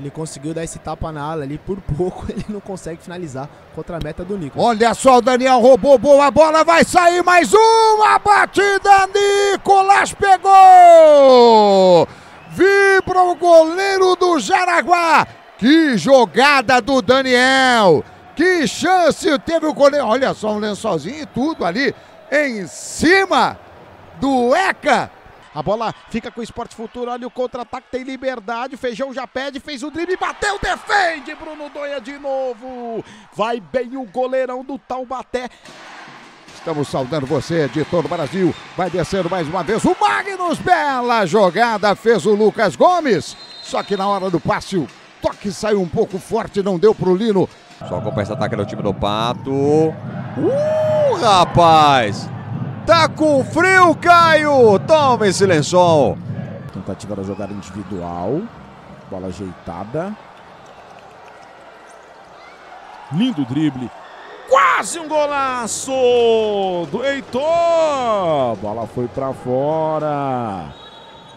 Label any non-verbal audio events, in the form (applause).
Ele conseguiu dar esse tapa na ala ali, por pouco (laughs) ele não consegue finalizar contra a meta do Nicolas. Olha só, o Daniel roubou boa bola, vai sair mais uma batida, Nicolas pegou! Vibra o goleiro do Jaraguá, que jogada do Daniel! Que chance teve o goleiro, olha só um lençolzinho e tudo ali em cima do Eca. A bola fica com o Esporte Futuro. Olha o contra-ataque, tem liberdade. Feijão já pede, fez o drible, bateu, defende. Bruno Donha de novo. Vai bem o goleirão do Taubaté. Estamos saudando você de todo o Brasil. Vai descendo mais uma vez o Magnus. Bela jogada fez o Lucas Gomes. Só que na hora do passe o toque saiu um pouco forte, não deu pro Lino. Só acompanha esse ataque no time do Pato. Uh, rapaz! Tá com frio, Caio! Toma esse lençol! Tentativa da jogada individual. Bola ajeitada. Lindo drible. Quase um golaço do Heitor. Bola foi para fora.